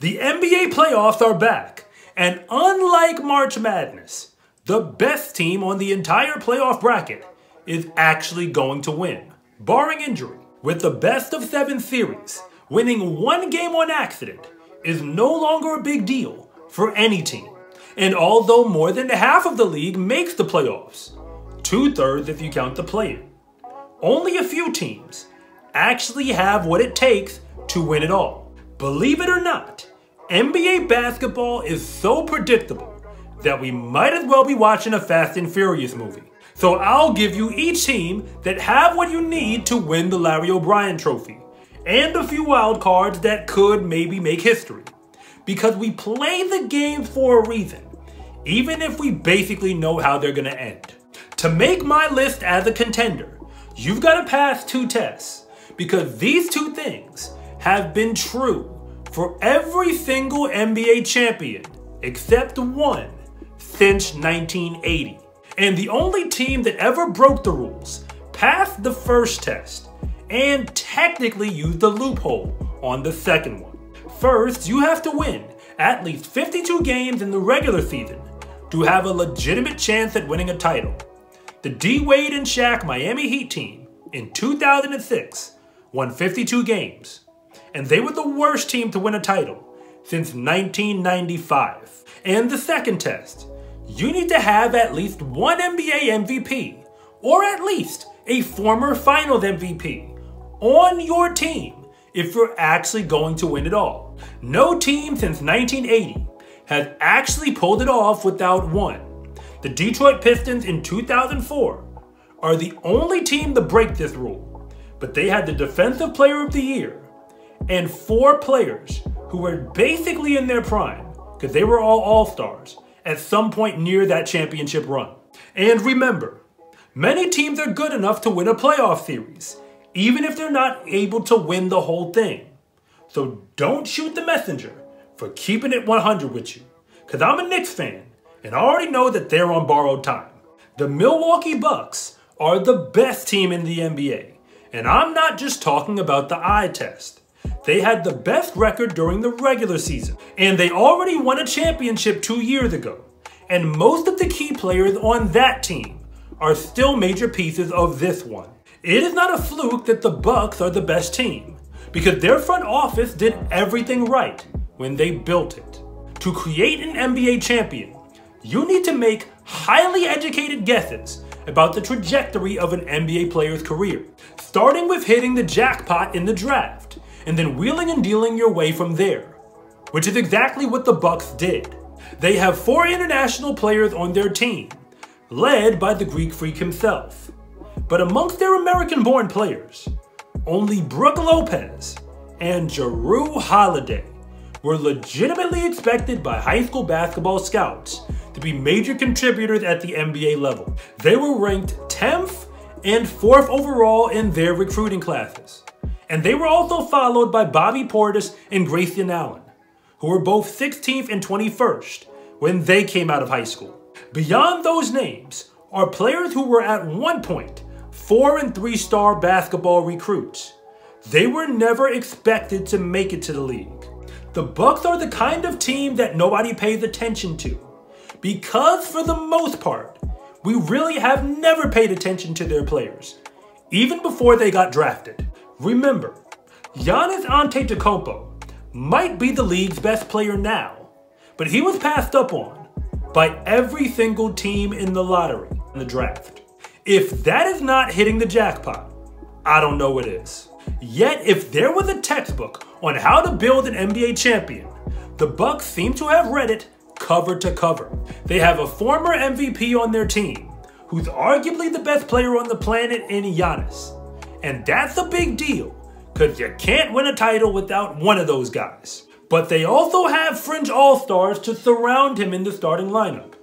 The NBA playoffs are back, and unlike March Madness, the best team on the entire playoff bracket is actually going to win, barring injury. With the best of seven series, winning one game on accident is no longer a big deal for any team. And although more than half of the league makes the playoffs, two thirds if you count the play in, only a few teams actually have what it takes to win it all. Believe it or not, NBA basketball is so predictable that we might as well be watching a Fast and Furious movie. So I'll give you each team that have what you need to win the Larry O'Brien trophy, and a few wild cards that could maybe make history. Because we play the game for a reason, even if we basically know how they're gonna end. To make my list as a contender, you've gotta pass two tests, because these two things have been true for every single NBA champion except one since 1980. And the only team that ever broke the rules passed the first test and technically used the loophole on the second one. First, you have to win at least 52 games in the regular season to have a legitimate chance at winning a title. The D Wade and Shaq Miami Heat team in 2006 won 52 games, and they were the worst team to win a title since 1995. And the second test, you need to have at least one NBA MVP, or at least a former finals MVP, on your team if you're actually going to win it all. No team since 1980 has actually pulled it off without one. The Detroit Pistons in 2004 are the only team to break this rule, but they had the Defensive Player of the Year and four players who were basically in their prime because they were all All Stars at some point near that championship run. And remember, many teams are good enough to win a playoff series, even if they're not able to win the whole thing. So don't shoot the messenger for keeping it 100 with you, because I'm a Knicks fan and I already know that they're on borrowed time. The Milwaukee Bucks are the best team in the NBA, and I'm not just talking about the eye test. They had the best record during the regular season, and they already won a championship two years ago. And most of the key players on that team are still major pieces of this one. It is not a fluke that the Bucks are the best team, because their front office did everything right when they built it. To create an NBA champion, you need to make highly educated guesses about the trajectory of an NBA player's career, starting with hitting the jackpot in the draft and then wheeling and dealing your way from there, which is exactly what the Bucks did. They have four international players on their team, led by the Greek freak himself. But amongst their American-born players, only Brook Lopez and Jrue Holiday were legitimately expected by high school basketball scouts to be major contributors at the NBA level. They were ranked 10th and 4th overall in their recruiting classes. And they were also followed by Bobby Portis and Grayson Allen, who were both 16th and 21st when they came out of high school. Beyond those names are players who were at one point four and three star basketball recruits. They were never expected to make it to the league. The Bucks are the kind of team that nobody pays attention to because for the most part, we really have never paid attention to their players, even before they got drafted. Remember, Giannis Antetokounmpo might be the league's best player now, but he was passed up on by every single team in the lottery in the draft. If that is not hitting the jackpot, I don't know what is. Yet, if there was a textbook on how to build an NBA champion, the Bucks seem to have read it cover to cover. They have a former MVP on their team, who's arguably the best player on the planet in Giannis. And that's a big deal, because you can't win a title without one of those guys. But they also have fringe all-stars to surround him in the starting lineup.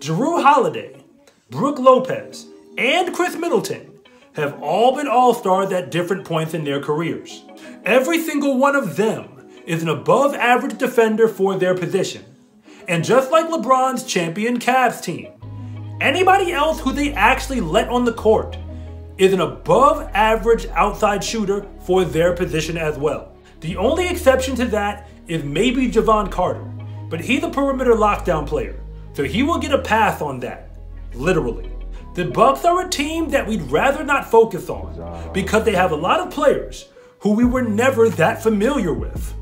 Jrue Holiday, Brook Lopez, and Khris Middleton have all been all-stars at different points in their careers. Every single one of them is an above average defender for their position. And just like LeBron's champion Cavs team, anybody else who they actually let on the court is an above average outside shooter for their position as well. The only exception to that is maybe Jevon Carter, but he's a perimeter lockdown player, so he will get a pass on that, literally. The Bucks are a team that we'd rather not focus on because they have a lot of players who we were never that familiar with.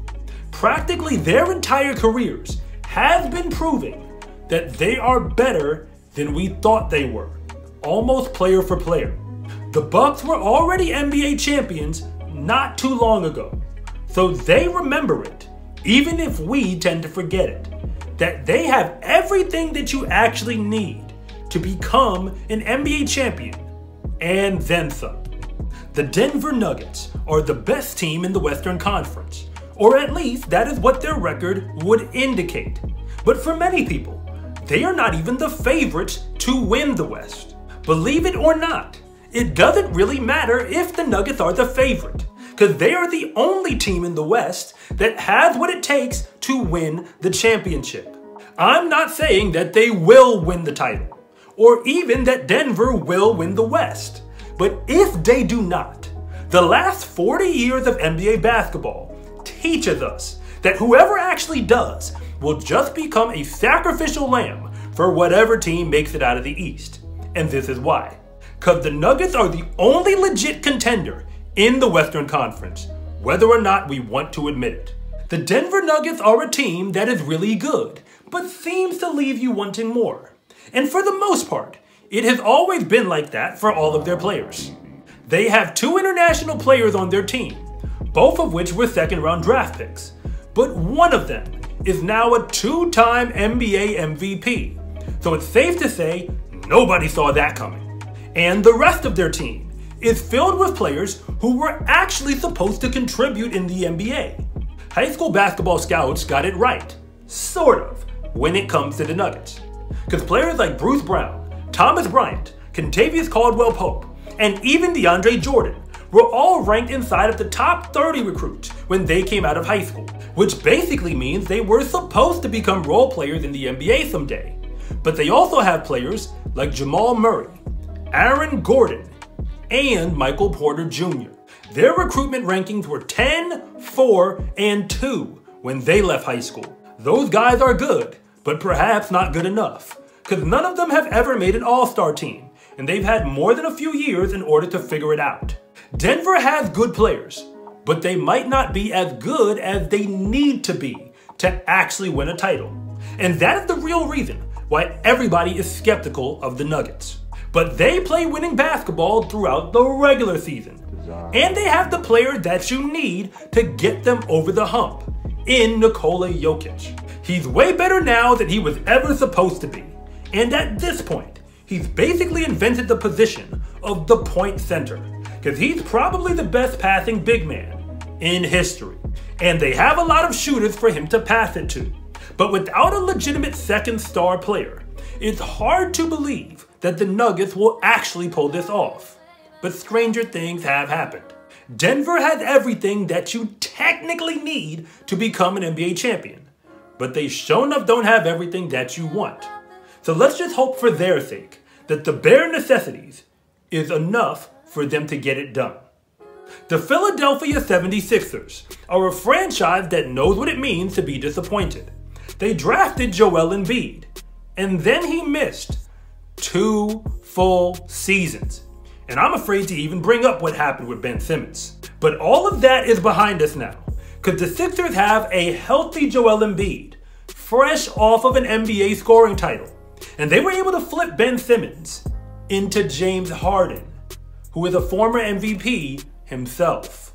Practically their entire careers have been proving that they are better than we thought they were, almost player for player. The Bucks were already NBA champions not too long ago, so they remember it, even if we tend to forget it. That they have everything that you actually need to become an NBA champion, and then some. The Denver Nuggets are the best team in the Western Conference, or at least that is what their record would indicate. But for many people, they are not even the favorites to win the West. Believe it or not, it doesn't really matter if the Nuggets are the favorite, because they are the only team in the West that has what it takes to win the championship. I'm not saying that they will win the title or even that Denver will win the West. But if they do not, the last 40 years of NBA basketball teaches us that whoever actually does will just become a sacrificial lamb for whatever team makes it out of the East. And this is why. Because the Nuggets are the only legit contender in the Western Conference, whether or not we want to admit it. The Denver Nuggets are a team that is really good, but seems to leave you wanting more. And for the most part, it has always been like that for all of their players. They have two international players on their team, both of which were second round draft picks. But one of them is now a two time NBA MVP. So it's safe to say nobody saw that coming. And the rest of their team is filled with players who were actually supposed to contribute in the NBA. High school basketball scouts got it right, sort of, when it comes to the Nuggets. Because players like Bruce Brown, Thomas Bryant, Kentavious Caldwell Pope, and even DeAndre Jordan were all ranked inside of the top 30 recruits when they came out of high school, which basically means they were supposed to become role players in the NBA someday. But they also have players like Jamal Murray, Aaron Gordon, and Michael Porter Jr. Their recruitment rankings were 10, 4, and 2 when they left high school. Those guys are good, but perhaps not good enough, because none of them have ever made an all star team, and they've had more than a few years in order to figure it out. Denver has good players, but they might not be as good as they need to be to actually win a title. And that is the real reason why everybody is skeptical of the Nuggets. But they play winning basketball throughout the regular season. And they have the player that you need to get them over the hump in Nikola Jokic. He's way better now than he was ever supposed to be. And at this point, he's basically invented the position of the point center, because he's probably the best passing big man in history. And they have a lot of shooters for him to pass it to. But without a legitimate second star player, it's hard to believe that the Nuggets will actually pull this off. But stranger things have happened. Denver has everything that you technically need to become an NBA champion but they sure enough don't have everything that you want. So let's just hope for their sake that the bare necessities is enough for them to get it done. The Philadelphia 76ers are a franchise that knows what it means to be disappointed. They drafted Joel Embiid, and then he missed two full seasons. And I'm afraid to even bring up what happened with Ben Simmons. But all of that is behind us now. Because the Sixers have a healthy Joel Embiid, fresh off of an NBA scoring title. And they were able to flip Ben Simmons into James Harden, who is a former MVP himself.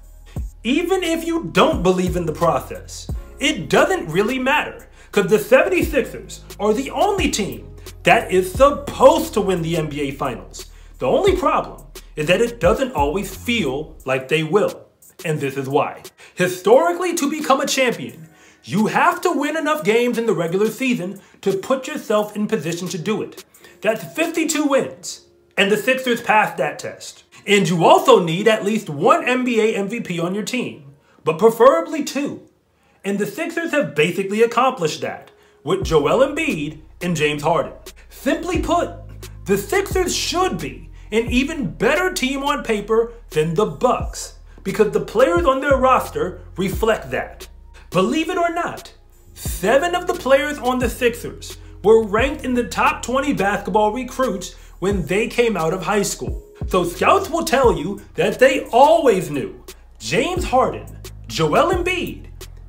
Even if you don't believe in the process, it doesn't really matter because the 76ers are the only team that is supposed to win the NBA Finals. The only problem is that it doesn't always feel like they will. And this is why. Historically, to become a champion, you have to win enough games in the regular season to put yourself in position to do it. That's 52 wins, and the Sixers passed that test. And you also need at least one NBA MVP on your team, but preferably two. And the Sixers have basically accomplished that with Joel Embiid and James Harden. Simply put, the Sixers should be an even better team on paper than the Bucks because the players on their roster reflect that. Believe it or not, seven of the players on the Sixers were ranked in the top 20 basketball recruits when they came out of high school. So scouts will tell you that they always knew James Harden, Joel Embiid,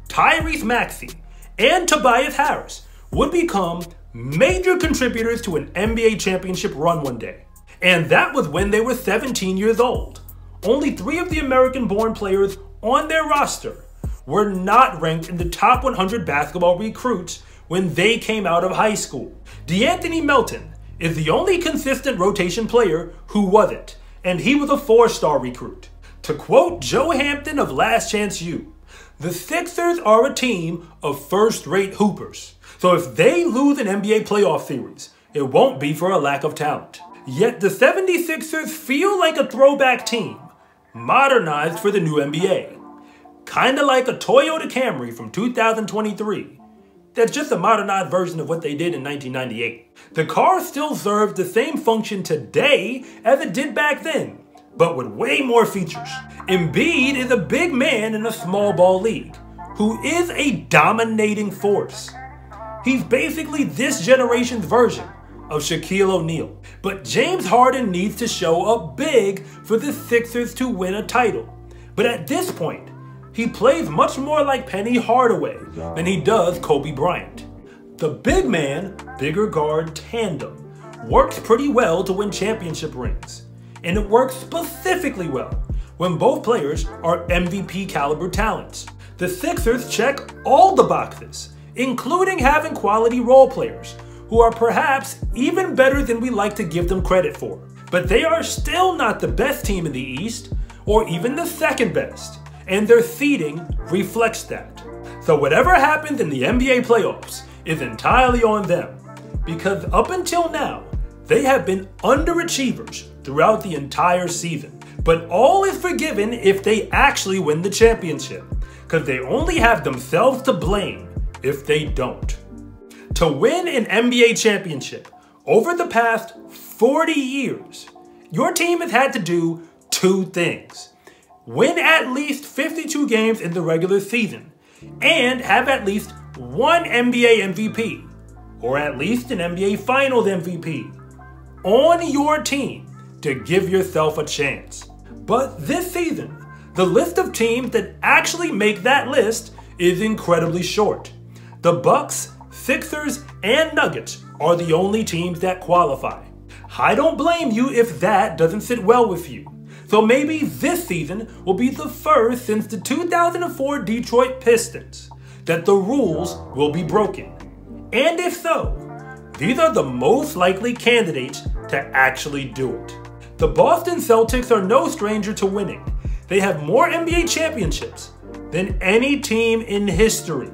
Tyrese Maxey, and Tobias Harris would become major contributors to an NBA championship run one day. And that was when they were 17 years old. Only three of the American born players on their roster were not ranked in the top 100 basketball recruits when they came out of high school. De'Anthony Melton is the only consistent rotation player who wasn't, and he was a four star recruit. To quote Joe Hampton of Last Chance U, the Sixers are a team of first rate hoopers. So if they lose an NBA playoff series, it won't be for a lack of talent. Yet the 76ers feel like a throwback team, modernized for the new NBA. Kinda like a Toyota Camry from 2023. That's just a modernized version of what they did in 1998. The car still serves the same function today as it did back then, but with way more features. Embiid is a big man in a small ball league, who is a dominating force. He's basically this generation's version of Shaquille O'Neal. But James Harden needs to show up big for the Sixers to win a title. But at this point, he plays much more like Penny Hardaway than he does Kobe Bryant. The big man, bigger guard tandem works pretty well to win championship rings. And it works specifically well when both players are MVP caliber talents. The Sixers check all the boxes including having quality role players who are perhaps even better than we like to give them credit for. But they are still not the best team in the East, or even the second best, and their seeding reflects that. So whatever happens in the NBA playoffs is entirely on them, because up until now, they have been underachievers throughout the entire season. But all is forgiven if they actually win the championship, because they only have themselves to blame if they don't. To win an NBA championship over the past 40 years, your team has had to do two things win at least 52 games in the regular season, and have at least one NBA MVP, or at least an NBA Finals MVP, on your team to give yourself a chance. But this season, the list of teams that actually make that list is incredibly short. The Bucks, Sixers, and Nuggets are the only teams that qualify. I don't blame you if that doesn't sit well with you. So maybe this season will be the first since the 2004 Detroit Pistons that the rules will be broken. And if so, these are the most likely candidates to actually do it. The Boston Celtics are no stranger to winning. They have more NBA championships than any team in history.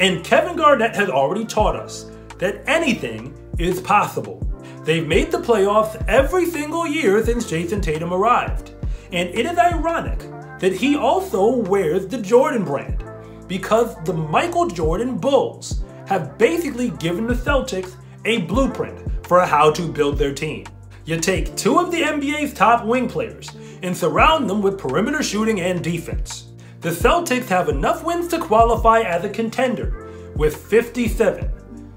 And Kevin Garnett has already taught us that anything is possible. They've made the playoffs every single year since Jayson Tatum arrived. And it is ironic that he also wears the Jordan brand because the Michael Jordan Bulls have basically given the Celtics a blueprint for how to build their team. You take two of the NBA's top wing players and surround them with perimeter shooting and defense. The Celtics have enough wins to qualify as a contender with 57.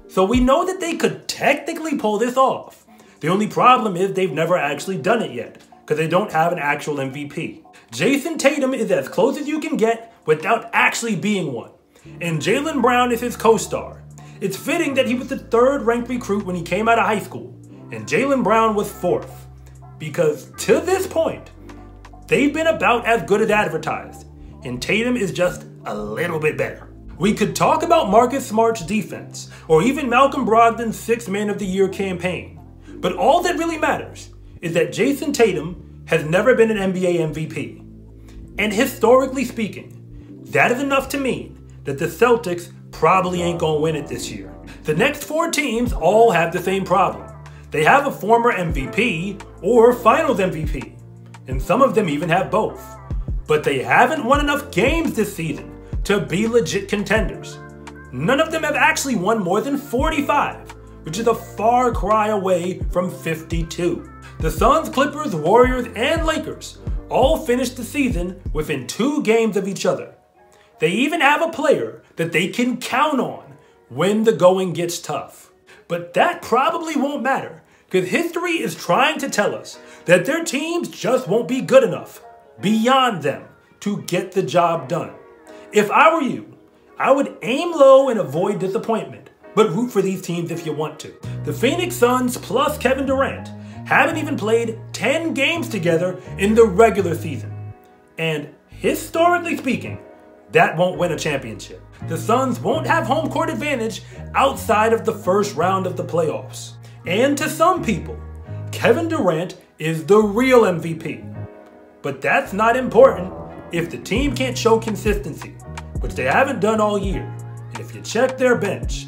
So we know that they could technically pull this off. The only problem is they've never actually done it yet because they don't have an actual MVP. Jayson Tatum is as close as you can get without actually being one. And Jaylen Brown is his co-star. It's fitting that he was the third ranked recruit when he came out of high school, and Jaylen Brown was fourth. Because to this point, they've been about as good as advertised and Tatum is just a little bit better. We could talk about Marcus Smart's defense, or even Malcolm Brogdon's Sixth Man of the Year campaign, but all that really matters is that Jayson Tatum has never been an NBA MVP. And historically speaking, that is enough to mean that the Celtics probably ain't gonna win it this year. The next four teams all have the same problem. They have a former MVP or finals MVP, and some of them even have both but they haven't won enough games this season to be legit contenders. None of them have actually won more than 45, which is a far cry away from 52. The Suns, Clippers, Warriors, and Lakers all finished the season within two games of each other. They even have a player that they can count on when the going gets tough. But that probably won't matter because history is trying to tell us that their teams just won't be good enough beyond them to get the job done. If I were you, I would aim low and avoid disappointment, but root for these teams if you want to. The Phoenix Suns plus Kevin Durant haven't even played 10 games together in the regular season. And historically speaking, that won't win a championship. The Suns won't have home court advantage outside of the first round of the playoffs. And to some people, Kevin Durant is the real MVP. But that's not important if the team can't show consistency, which they haven't done all year. And if you check their bench,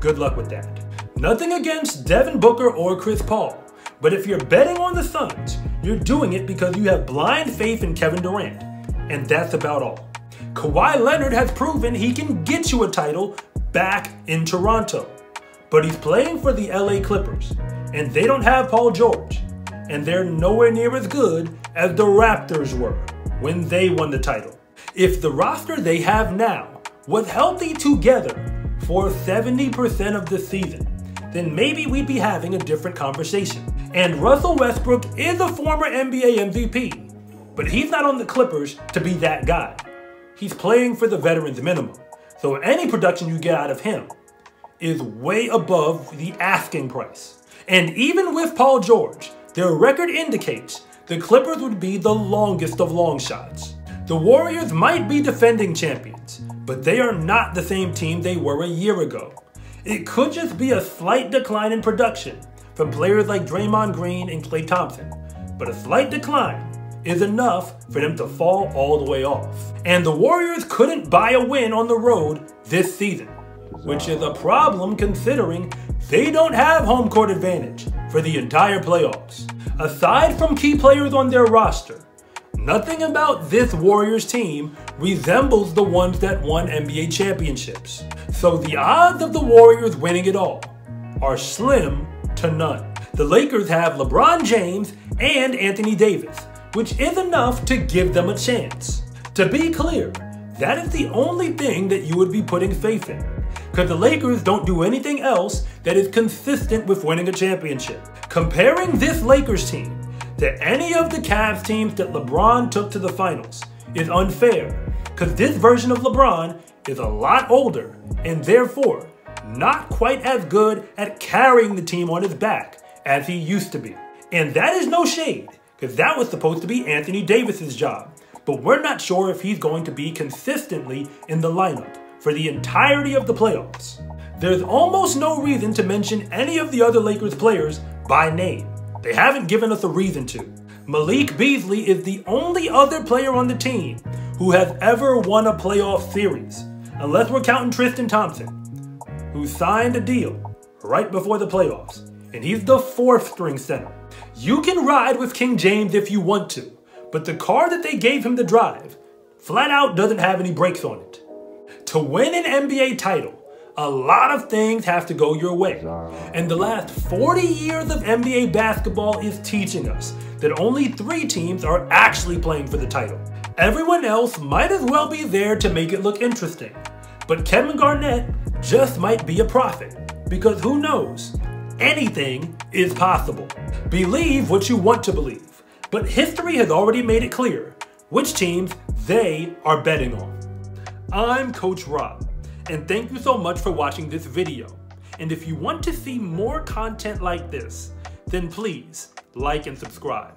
good luck with that. Nothing against Devin Booker or Chris Paul, but if you're betting on the Suns, you're doing it because you have blind faith in Kevin Durant, and that's about all. Kawhi Leonard has proven he can get you a title back in Toronto. But he's playing for the LA Clippers, and they don't have Paul George, and they're nowhere near as good as the Raptors were when they won the title. If the roster they have now was healthy together for 70% of the season, then maybe we'd be having a different conversation. And Russell Westbrook is a former NBA MVP, but he's not on the Clippers to be that guy. He's playing for the veterans minimum. So any production you get out of him is way above the asking price. And even with Paul George, their record indicates the Clippers would be the longest of long shots. The Warriors might be defending champions, but they are not the same team they were a year ago. It could just be a slight decline in production from players like Draymond Green and Klay Thompson, but a slight decline is enough for them to fall all the way off. And the Warriors couldn't buy a win on the road this season, which is a problem considering they don't have home court advantage for the entire playoffs. Aside from key players on their roster, nothing about this Warriors team resembles the ones that won NBA championships. So the odds of the Warriors winning it all are slim to none. The Lakers have LeBron James and Anthony Davis, which is enough to give them a chance. To be clear, that is the only thing that you would be putting faith in. Because the Lakers don't do anything else that is consistent with winning a championship. Comparing this Lakers team to any of the Cavs teams that LeBron took to the finals is unfair. Because this version of LeBron is a lot older and therefore not quite as good at carrying the team on his back as he used to be. And that is no shade because that was supposed to be Anthony Davis's job. But we're not sure if he's going to be consistently in the lineup for the entirety of the playoffs. There's almost no reason to mention any of the other Lakers players by name. They haven't given us a reason to. Malik Beasley is the only other player on the team who has ever won a playoff series, unless we're counting Tristan Thompson, who signed a deal right before the playoffs, and he's the fourth string center. You can ride with King James if you want to, but the car that they gave him to drive flat out doesn't have any brakes on it. To win an NBA title, a lot of things have to go your way. And the last 40 years of NBA basketball is teaching us that only three teams are actually playing for the title. Everyone else might as well be there to make it look interesting. But Kevin Garnett just might be a prophet. Because who knows? Anything is possible. Believe what you want to believe, but history has already made it clear which teams they are betting on. I'm Coach Rob, and thank you so much for watching this video. And if you want to see more content like this, then please like and subscribe.